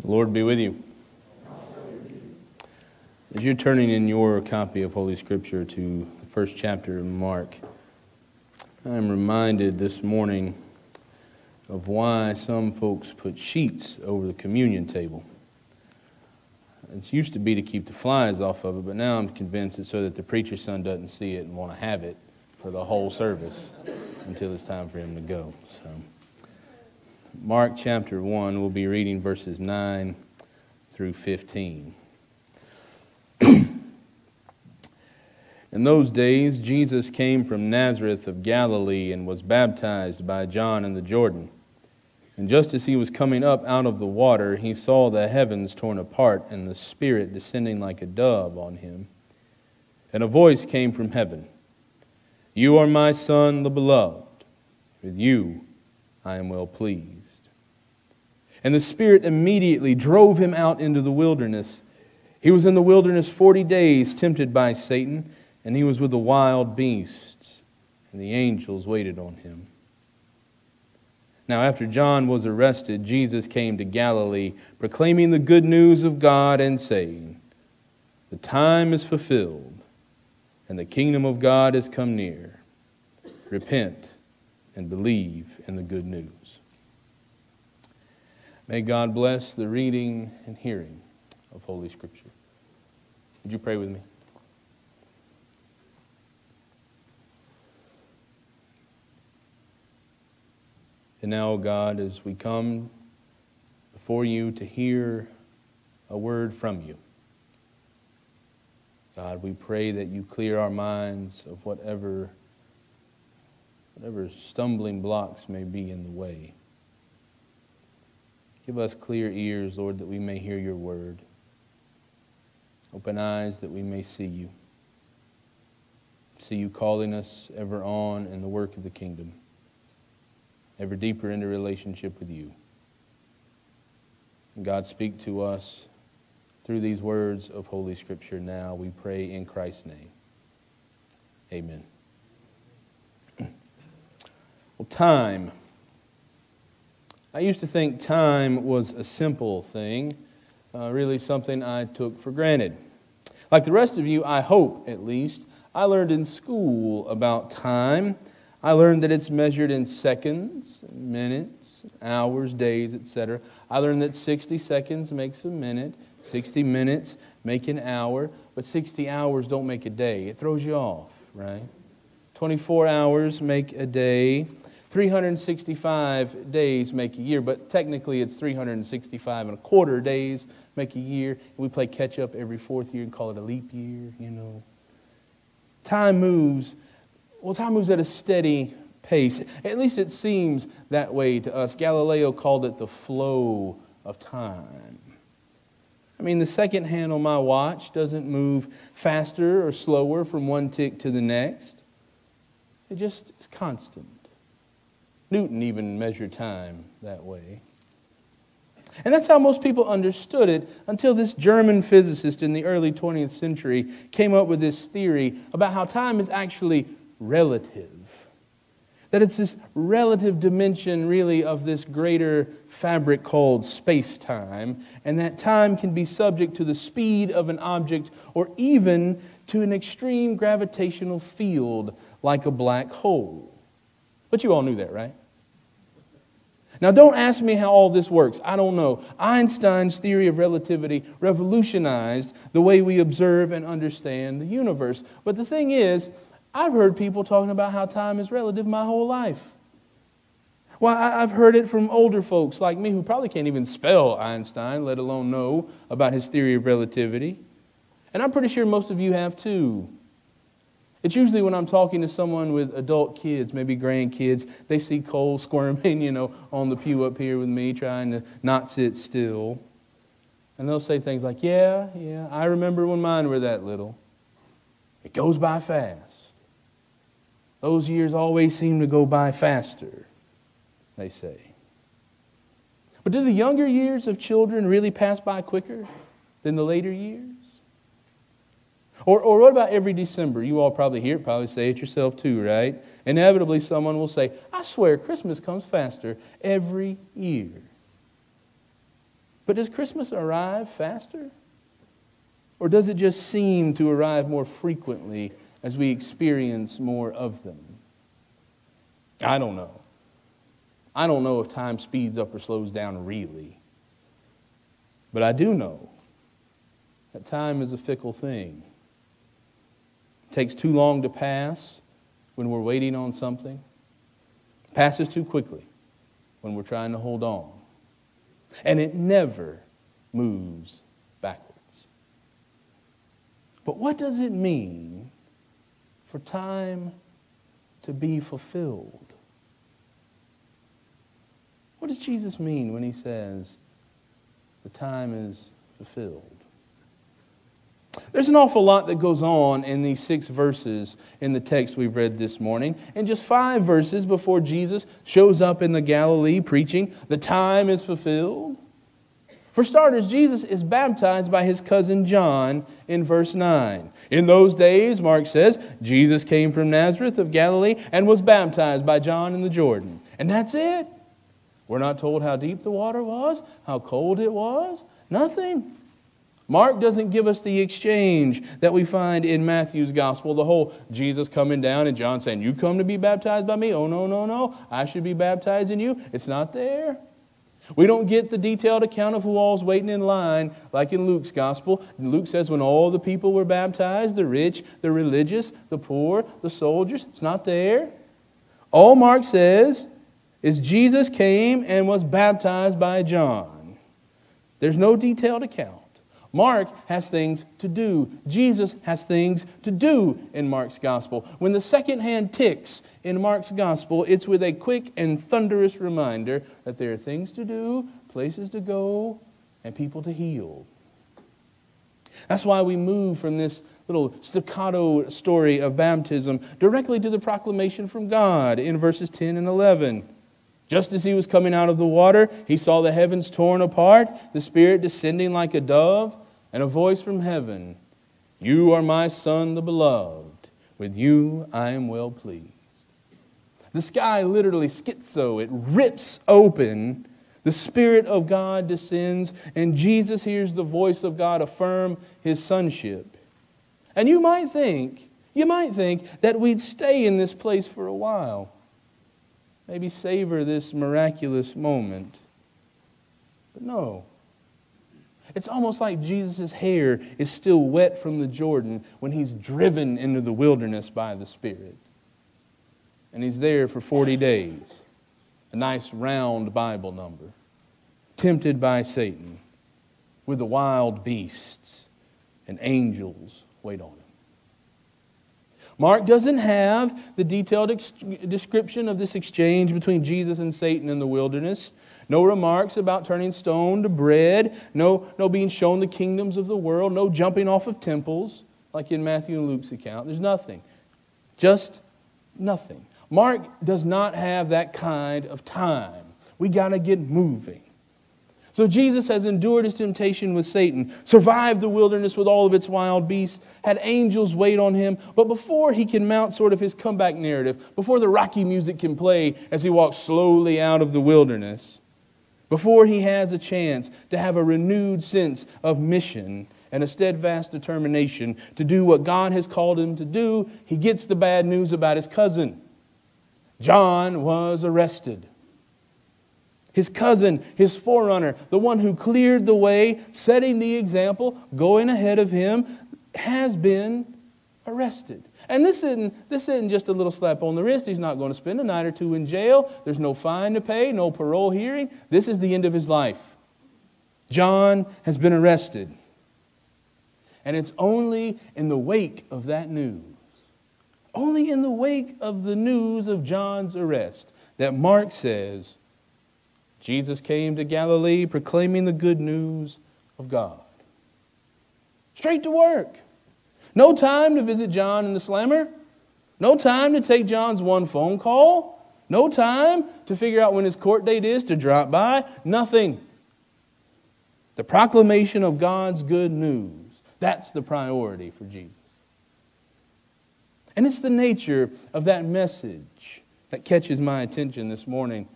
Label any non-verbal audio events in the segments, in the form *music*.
The Lord be with you. As you're turning in your copy of Holy Scripture to the first chapter of Mark, I am reminded this morning of why some folks put sheets over the communion table. It used to be to keep the flies off of it, but now I'm convinced it's so that the preacher's son doesn't see it and want to have it for the whole service until it's time for him to go. So. Mark chapter 1, we'll be reading verses 9 through 15. *clears throat* In those days, Jesus came from Nazareth of Galilee and was baptized by John in the Jordan. And just as he was coming up out of the water, he saw the heavens torn apart and the Spirit descending like a dove on him. And a voice came from heaven You are my Son, the beloved. With you I am well pleased. And the Spirit immediately drove him out into the wilderness. He was in the wilderness 40 days, tempted by Satan, and he was with the wild beasts, and the angels waited on him. Now, after John was arrested, Jesus came to Galilee, proclaiming the good news of God and saying, The time is fulfilled, and the kingdom of God has come near. Repent and believe in the good news. May God bless the reading and hearing of Holy Scripture. Would you pray with me? And now, God, as we come before you to hear a word from you, God, we pray that you clear our minds of whatever, whatever stumbling blocks may be in the way. Give us clear ears, Lord, that we may hear your word. Open eyes that we may see you. See you calling us ever on in the work of the kingdom, ever deeper into relationship with you. And God, speak to us through these words of Holy Scripture now. We pray in Christ's name. Amen. *clears throat* Well, time I used to think time was a simple thing, uh, really something I took for granted. Like the rest of you, I hope at least, I learned in school about time. I learned that it's measured in seconds, minutes, hours, days, etc. I learned that 60 seconds makes a minute, 60 minutes make an hour, but 60 hours don't make a day. It throws you off, right? 24 hours make a day. 365 days make a year, but technically it's 365 and a quarter days make a year. We play catch up every fourth year and call it a leap year, you know. Time moves, well, time moves at a steady pace. At least it seems that way to us. Galileo called it the flow of time. I mean, the second hand on my watch doesn't move faster or slower from one tick to the next, it just is constant. Newton even measured time that way. And that's how most people understood it until this German physicist in the early 20th century came up with this theory about how time is actually relative. That it's this relative dimension, really, of this greater fabric called space time, and that time can be subject to the speed of an object or even to an extreme gravitational field like a black hole. But you all knew that, right? Now, don't ask me how all this works. I don't know. Einstein's theory of relativity revolutionized the way we observe and understand the universe. But the thing is, I've heard people talking about how time is relative my whole life. Well, I've heard it from older folks like me who probably can't even spell Einstein, let alone know about his theory of relativity. And I'm pretty sure most of you have too. It's usually when I'm talking to someone with adult kids, maybe grandkids, they see Cole squirming, *laughs* you know, on the pew up here with me, trying to not sit still. And they'll say things like, Yeah, yeah, I remember when mine were that little. It goes by fast. Those years always seem to go by faster, they say. But do the younger years of children really pass by quicker than the later years? Or, or what about every December? You all probably hear it, probably say it yourself too, right? Inevitably, someone will say, I swear Christmas comes faster every year. But does Christmas arrive faster? Or does it just seem to arrive more frequently as we experience more of them? I don't know. I don't know if time speeds up or slows down really. But I do know that time is a fickle thing. Takes too long to pass when we're waiting on something. Passes too quickly when we're trying to hold on. And it never moves backwards. But what does it mean for time to be fulfilled? What does Jesus mean when he says the time is fulfilled? There's an awful lot that goes on in these six verses in the text we've read this morning. In just five verses before Jesus shows up in the Galilee preaching, the time is fulfilled. For starters, Jesus is baptized by his cousin John in verse 9. In those days, Mark says, Jesus came from Nazareth of Galilee and was baptized by John in the Jordan. And that's it. We're not told how deep the water was, how cold it was, nothing. Mark doesn't give us the exchange that we find in Matthew's gospel, the whole Jesus coming down and John saying, You come to be baptized by me? Oh, no, no, no. I should be baptized in you. It's not there. We don't get the detailed account of who all's waiting in line like in Luke's gospel. Luke says when all the people were baptized, the rich, the religious, the poor, the soldiers, it's not there. All Mark says is Jesus came and was baptized by John. There's no detailed account. Mark has things to do. Jesus has things to do in Mark's gospel. When the second hand ticks in Mark's gospel, it's with a quick and thunderous reminder that there are things to do, places to go, and people to heal. That's why we move from this little staccato story of baptism directly to the proclamation from God in verses 10 and 11. Just as he was coming out of the water, he saw the heavens torn apart, the Spirit descending like a dove, and a voice from heaven You are my Son, the beloved. With you I am well pleased. The sky literally schizo, it rips open. The Spirit of God descends, and Jesus hears the voice of God affirm his sonship. And you might think, you might think that we'd stay in this place for a while maybe savor this miraculous moment. But no. It's almost like Jesus' hair is still wet from the Jordan when he's driven into the wilderness by the Spirit. And he's there for 40 days, a nice round Bible number, tempted by Satan with the wild beasts and angels wait on him. Mark doesn't have the detailed ex- description of this exchange between Jesus and Satan in the wilderness. No remarks about turning stone to bread. No, no being shown the kingdoms of the world. No jumping off of temples like in Matthew and Luke's account. There's nothing. Just nothing. Mark does not have that kind of time. We got to get moving. So Jesus has endured his temptation with Satan, survived the wilderness with all of its wild beasts, had angels wait on him. But before he can mount sort of his comeback narrative, before the rocky music can play as he walks slowly out of the wilderness, before he has a chance to have a renewed sense of mission and a steadfast determination to do what God has called him to do, he gets the bad news about his cousin. John was arrested. His cousin, his forerunner, the one who cleared the way, setting the example, going ahead of him, has been arrested. And this isn't, this isn't just a little slap on the wrist. He's not going to spend a night or two in jail. There's no fine to pay, no parole hearing. This is the end of his life. John has been arrested. And it's only in the wake of that news, only in the wake of the news of John's arrest, that Mark says, Jesus came to Galilee proclaiming the good news of God. Straight to work. No time to visit John in the slammer. No time to take John's one phone call. No time to figure out when his court date is to drop by. Nothing. The proclamation of God's good news. That's the priority for Jesus. And it's the nature of that message that catches my attention this morning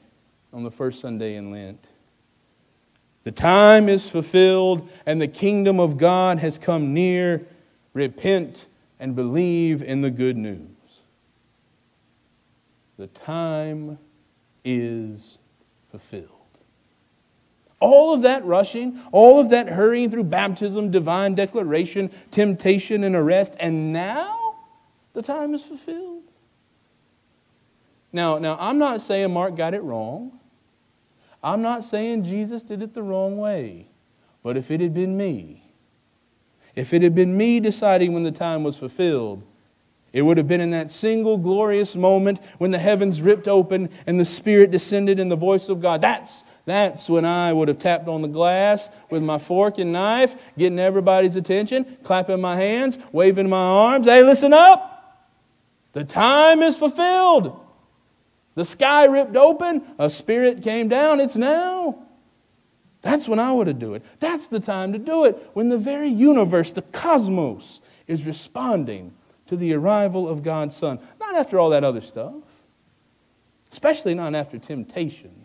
on the first Sunday in Lent. The time is fulfilled, and the kingdom of God has come near. Repent and believe in the good news. The time is fulfilled. All of that rushing, all of that hurrying through baptism, divine declaration, temptation, and arrest, and now the time is fulfilled. Now, now I'm not saying Mark got it wrong. I'm not saying Jesus did it the wrong way. But if it had been me, if it had been me deciding when the time was fulfilled, it would have been in that single glorious moment when the heavens ripped open and the Spirit descended in the voice of God. That's, that's when I would have tapped on the glass with my fork and knife, getting everybody's attention, clapping my hands, waving my arms. Hey, listen up! The time is fulfilled. The sky ripped open, a spirit came down. It's now. That's when I would have do it. That's the time to do it. When the very universe, the cosmos, is responding to the arrival of God's Son. Not after all that other stuff. Especially not after temptation.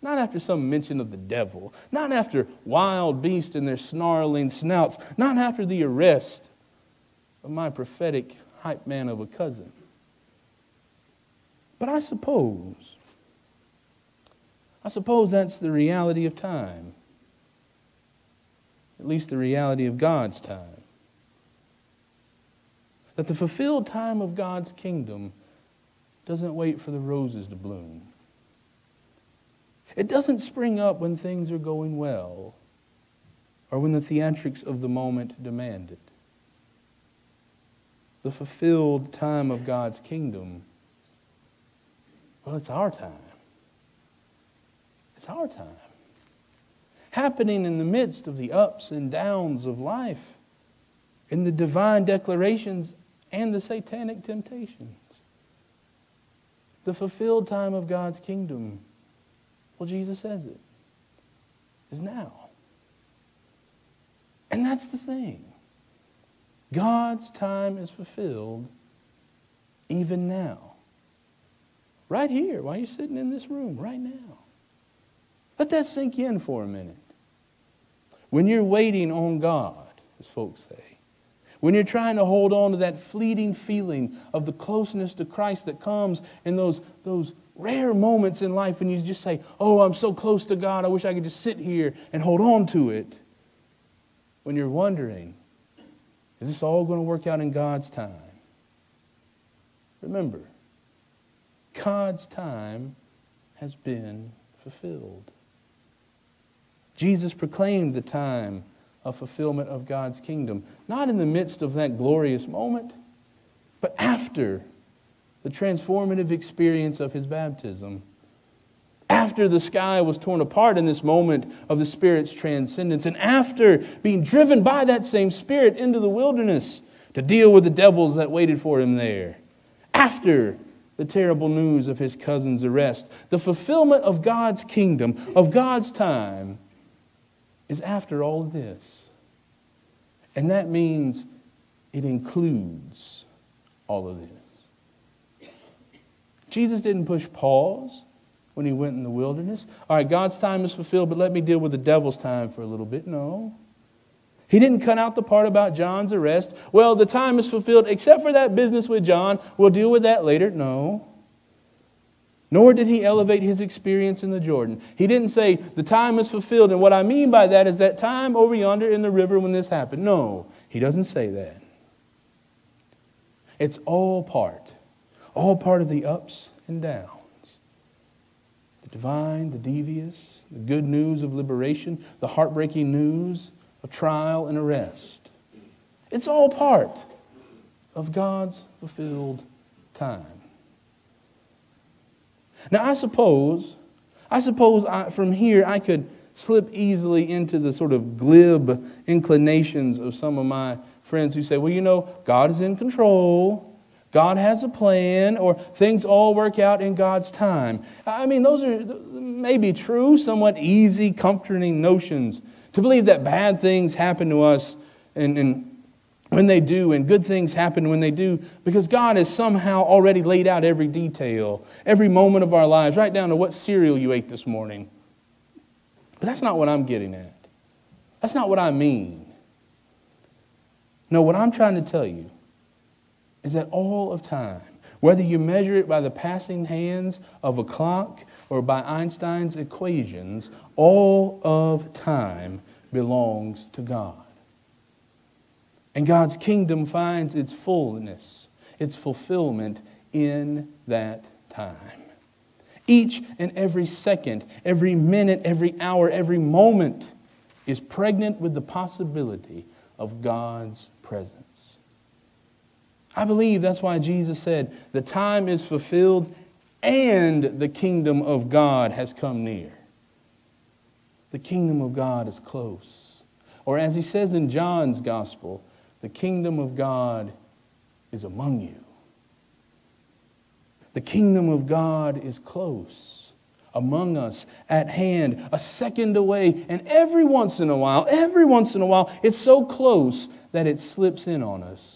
Not after some mention of the devil. Not after wild beasts and their snarling snouts. Not after the arrest of my prophetic hype man of a cousin. But I suppose, I suppose that's the reality of time. At least the reality of God's time. That the fulfilled time of God's kingdom doesn't wait for the roses to bloom. It doesn't spring up when things are going well or when the theatrics of the moment demand it. The fulfilled time of God's kingdom well, it's our time. It's our time. Happening in the midst of the ups and downs of life, in the divine declarations and the satanic temptations. The fulfilled time of God's kingdom, well, Jesus says it, is now. And that's the thing. God's time is fulfilled even now. Right here, while you're sitting in this room, right now. Let that sink in for a minute. When you're waiting on God, as folks say, when you're trying to hold on to that fleeting feeling of the closeness to Christ that comes in those, those rare moments in life when you just say, Oh, I'm so close to God, I wish I could just sit here and hold on to it. When you're wondering, is this all going to work out in God's time? Remember, God's time has been fulfilled. Jesus proclaimed the time of fulfillment of God's kingdom, not in the midst of that glorious moment, but after the transformative experience of his baptism. After the sky was torn apart in this moment of the Spirit's transcendence, and after being driven by that same Spirit into the wilderness to deal with the devils that waited for him there. After the terrible news of his cousin's arrest. The fulfillment of God's kingdom, of God's time, is after all this. And that means it includes all of this. Jesus didn't push pause when he went in the wilderness. All right, God's time is fulfilled, but let me deal with the devil's time for a little bit. No. He didn't cut out the part about John's arrest. Well, the time is fulfilled, except for that business with John. We'll deal with that later. No. Nor did he elevate his experience in the Jordan. He didn't say, the time is fulfilled. And what I mean by that is that time over yonder in the river when this happened. No, he doesn't say that. It's all part, all part of the ups and downs the divine, the devious, the good news of liberation, the heartbreaking news of trial and arrest. It's all part of God's fulfilled time. Now, I suppose, I suppose I, from here I could slip easily into the sort of glib inclinations of some of my friends who say, well, you know, God is in control. God has a plan, or things all work out in God's time. I mean, those are maybe true, somewhat easy, comforting notions to believe that bad things happen to us and, and when they do, and good things happen when they do, because God has somehow already laid out every detail, every moment of our lives, right down to what cereal you ate this morning. But that's not what I'm getting at. That's not what I mean. No, what I'm trying to tell you is that all of time, whether you measure it by the passing hands of a clock or by Einstein's equations, all of time belongs to God. And God's kingdom finds its fullness, its fulfillment in that time. Each and every second, every minute, every hour, every moment is pregnant with the possibility of God's presence. I believe that's why Jesus said, The time is fulfilled and the kingdom of God has come near. The kingdom of God is close. Or as he says in John's gospel, the kingdom of God is among you. The kingdom of God is close, among us, at hand, a second away. And every once in a while, every once in a while, it's so close that it slips in on us.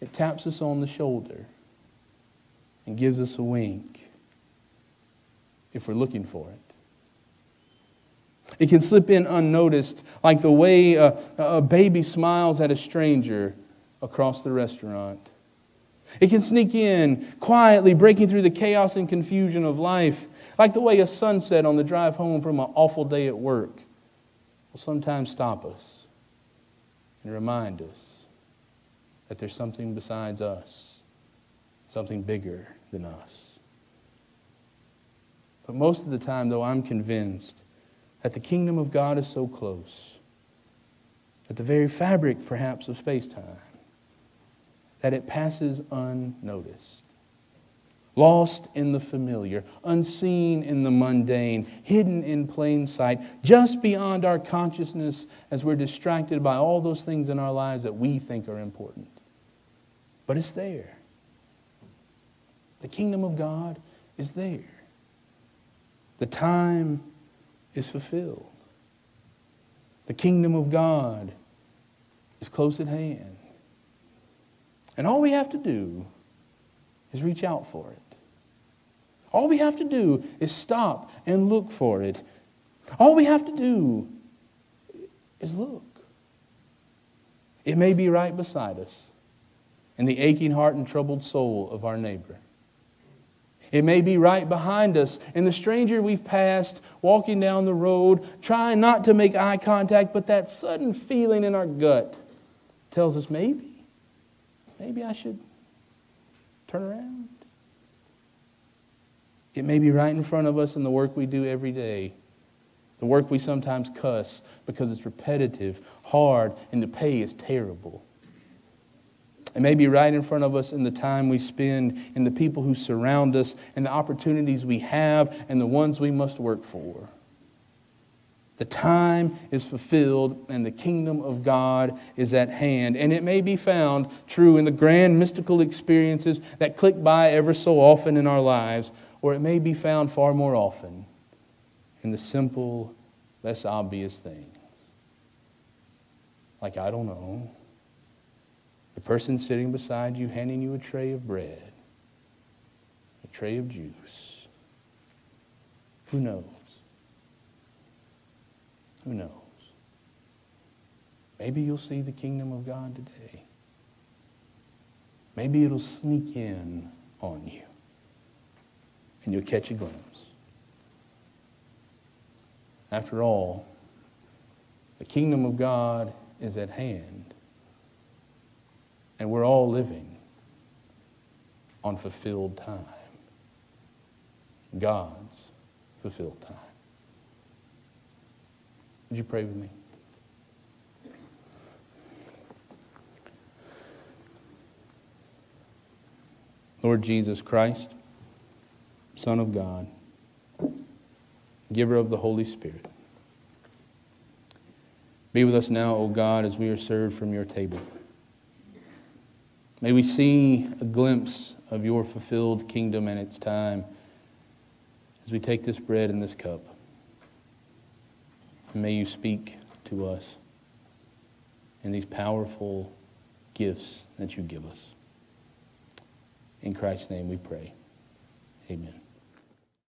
It taps us on the shoulder and gives us a wink if we're looking for it. It can slip in unnoticed, like the way a, a baby smiles at a stranger across the restaurant. It can sneak in quietly, breaking through the chaos and confusion of life, like the way a sunset on the drive home from an awful day at work will sometimes stop us and remind us that there's something besides us, something bigger than us. But most of the time, though, I'm convinced that the kingdom of God is so close, that the very fabric, perhaps, of space time that it passes unnoticed. Lost in the familiar, unseen in the mundane, hidden in plain sight, just beyond our consciousness as we're distracted by all those things in our lives that we think are important. But it's there. The kingdom of God is there. The time is fulfilled. The kingdom of God is close at hand. And all we have to do is reach out for it. All we have to do is stop and look for it. All we have to do is look. It may be right beside us in the aching heart and troubled soul of our neighbor. It may be right behind us in the stranger we've passed walking down the road, trying not to make eye contact, but that sudden feeling in our gut tells us maybe maybe I should turn around. It may be right in front of us in the work we do every day, the work we sometimes cuss because it's repetitive, hard, and the pay is terrible. It may be right in front of us in the time we spend, in the people who surround us, and the opportunities we have, and the ones we must work for. The time is fulfilled and the kingdom of God is at hand. And it may be found true in the grand mystical experiences that click by ever so often in our lives, or it may be found far more often in the simple, less obvious things. Like, I don't know, the person sitting beside you handing you a tray of bread, a tray of juice. Who knows? Who knows? Maybe you'll see the kingdom of God today. Maybe it'll sneak in on you and you'll catch a glimpse. After all, the kingdom of God is at hand, and we're all living on fulfilled time. God's fulfilled time. Would you pray with me? Lord Jesus Christ, Son of God, giver of the Holy Spirit, be with us now, O God, as we are served from your table. May we see a glimpse of your fulfilled kingdom and its time as we take this bread and this cup. And may you speak to us in these powerful gifts that you give us. In Christ's name we pray. Amen.